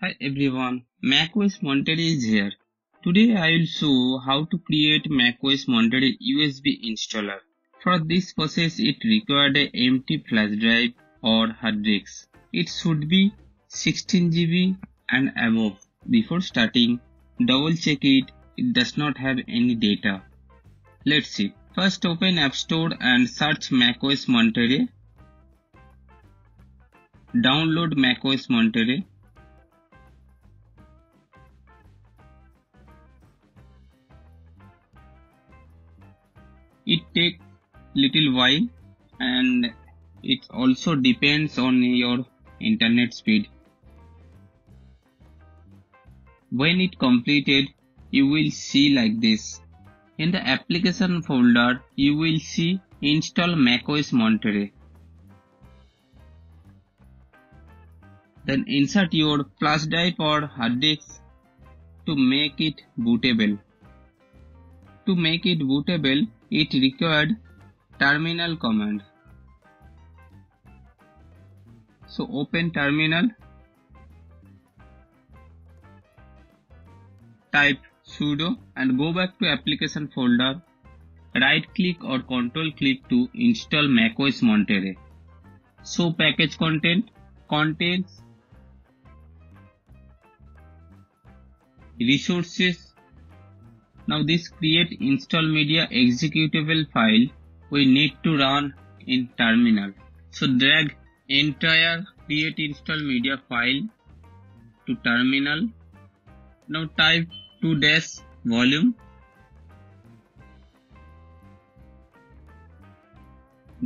Hi everyone, macOS Monterey is here. Today I will show how to create macOS Monterey USB installer. For this process it required a empty flash drive or hard disk. It should be 16 GB and above. Before starting, double check it, it does not have any data. Let's see. First open App Store and search macOS Monterey. Download macOS Monterey. It takes little while and it also depends on your internet speed. When it completed you will see like this. In the application folder you will see install macOS Monterey then insert your flash drive or hard disk to make it bootable to make it bootable it required terminal command. So open terminal, type sudo and go back to application folder, right click or control click to install macOS Monterey. So package content contains resources now this create install media executable file we need to run in terminal. So drag entire create install media file to terminal. Now type 2 dash volume.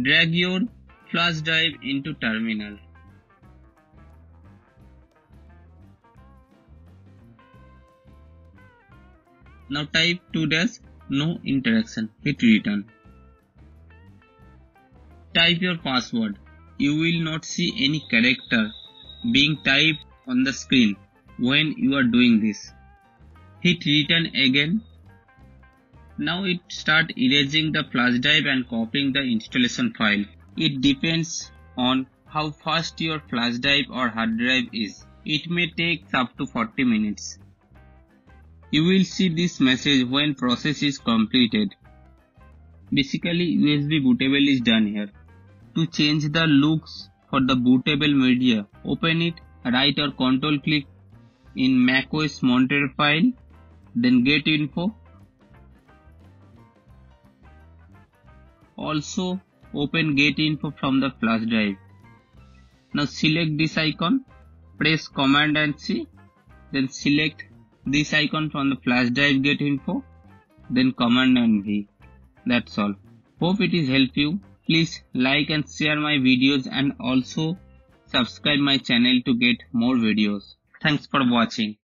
Drag your flash drive into terminal. Now type 2 dash no interaction. Hit return. Type your password. You will not see any character being typed on the screen when you are doing this. Hit return again. Now it start erasing the flash drive and copying the installation file. It depends on how fast your flash drive or hard drive is. It may take up to 40 minutes. You will see this message when process is completed. Basically USB bootable is done here. To change the looks for the bootable media, open it, right or control click in macOS Monterey file, then get info. Also open get info from the flash drive. Now select this icon, press command and C, then select this icon from the flash drive get info then command and V. That's all. Hope it is help you. Please like and share my videos and also subscribe my channel to get more videos. Thanks for watching.